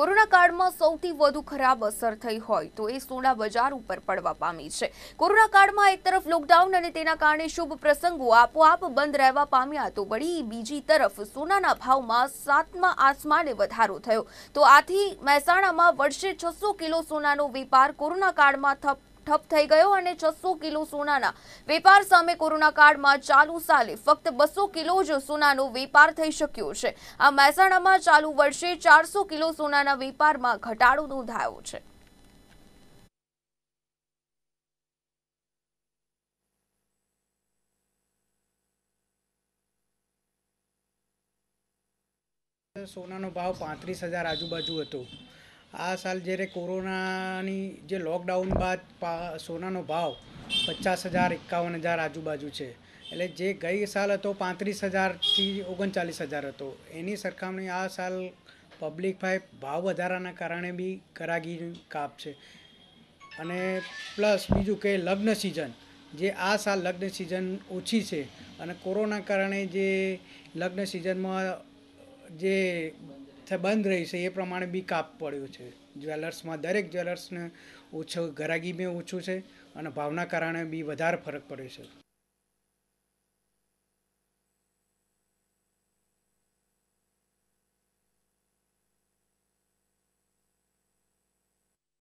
Corona કાળમાં સૌથી વધુ ખરાબ અસર થઈ હોય તો એ સોના બજાર ઉપર પડવા પામી છે. કોરોના કાળમાં એક તરફ લોકડાઉન અને તેના કારણે શુભ પ્રસંગો આપોઆપ બંધ રહેવા પામ્યા તો વળી બીજી તરફ સોનાના ભાવમાં સાતમા આસમાને વધારો થયો. તો આથી મહેસાણામાં વર્ષે છસો કિલો સોનાનો વેપાર કોરોના કાળમાં થપ ઠપ થઈ ગયો અને છસો કિલો સોનાના વેપાર સામે કોરોના કાળમાં ચાલુ સાલે ફક્ત બસો કિલો જ સોનાનો વેપાર થઈ શક્યો છે. આ મહેસાણામાં ચાલુ વર્ષે ચારસો કિલો સોનાના વેપારમાં ઘટાડો નોંધાયો છે. સોનાનો ભાવ પાંત્રીસ હજાર આજુબાજુ હતો. આ સાલ જ્યારે કોરોનાની જે લોકડાઉન બાદ સોનાનો ભાવ પચાસ હજાર, એકાવન હજાર આજુબાજુ છે. એટલે જે ગઈ સાલ હતો પાંત્રીસ હજારથી ઓગણચાલીસ હજાર હતો. એની સરખામણી આ સાલ પબ્લિક ભાઈ ભાવ વધારાના કારણે બી કરાગી કાપ છે. અને પ્લસ બીજું કે લગ્ન સિઝન, જે આ સાલ લગ્ન સિઝન ઓછી છે અને કોરોના કારણે જે લગ્ન સિઝનમાં જે બંધ રહી છે, એ પ્રમાણે બી કાપ પડ્યો છે. જ્વેલર્સમાં દરેક જ્વેલર્સને ઓછો ગરાગી બી ઓછું છે અને ભાવના કારણે બી વધારે ફરક પડ્યો છે.